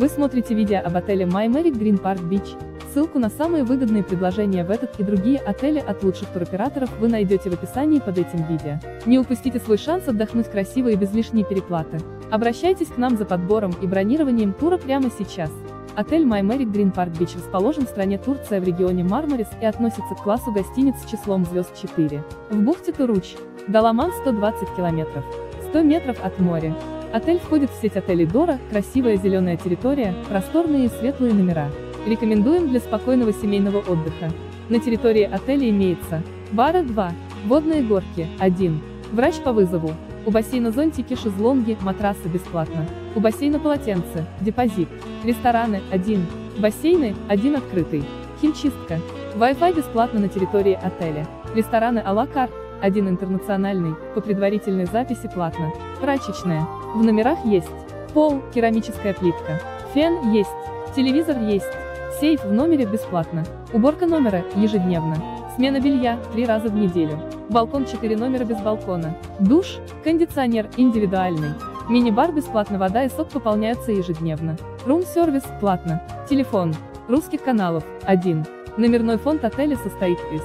Вы смотрите видео об отеле My Merrick Green Park Beach. Ссылку на самые выгодные предложения в этот и другие отели от лучших туроператоров вы найдете в описании под этим видео. Не упустите свой шанс отдохнуть красиво и без лишней переплаты. Обращайтесь к нам за подбором и бронированием тура прямо сейчас. Отель My Merrick Green Park Beach расположен в стране Турция в регионе Мармарис и относится к классу гостиниц с числом звезд 4. В бухте Туруч. Даламан 120 километров. 100 метров от моря. Отель входит в сеть отелей Дора, красивая зеленая территория, просторные и светлые номера. Рекомендуем для спокойного семейного отдыха. На территории отеля имеется бара 2, водные горки 1, врач по вызову, у бассейна зонтики, шезлонги, матрасы бесплатно, у бассейна полотенце, депозит, рестораны 1, бассейны 1 открытый, химчистка, Wi-Fi бесплатно на территории отеля, рестораны а-ла карт, один интернациональный, по предварительной записи платно, прачечная, в номерах есть. Пол, керамическая плитка, фен есть, телевизор есть, сейф в номере бесплатно, уборка номера ежедневно, смена белья три раза в неделю, балкон 4 номера без балкона, душ, кондиционер индивидуальный, мини-бар бесплатно вода и сок пополняются ежедневно, рум-сервис платно, телефон, русских каналов 1, номерной фонд отеля состоит из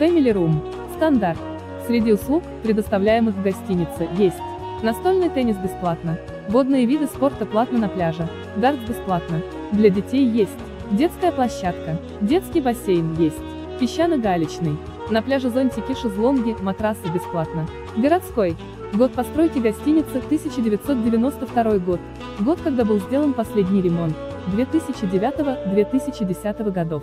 Family Room, стандарт, среди услуг, предоставляемых в гостинице, есть Настольный теннис бесплатно. Водные виды спорта платно на пляже. Дартс бесплатно. Для детей есть. Детская площадка. Детский бассейн есть. Песчано-галечный. На пляже зонтики, шезлонги, матрасы бесплатно. Городской. Год постройки гостиницы 1992 год. Год, когда был сделан последний ремонт. 2009-2010 годов.